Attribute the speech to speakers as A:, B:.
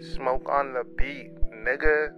A: Smoke on the beat, nigga.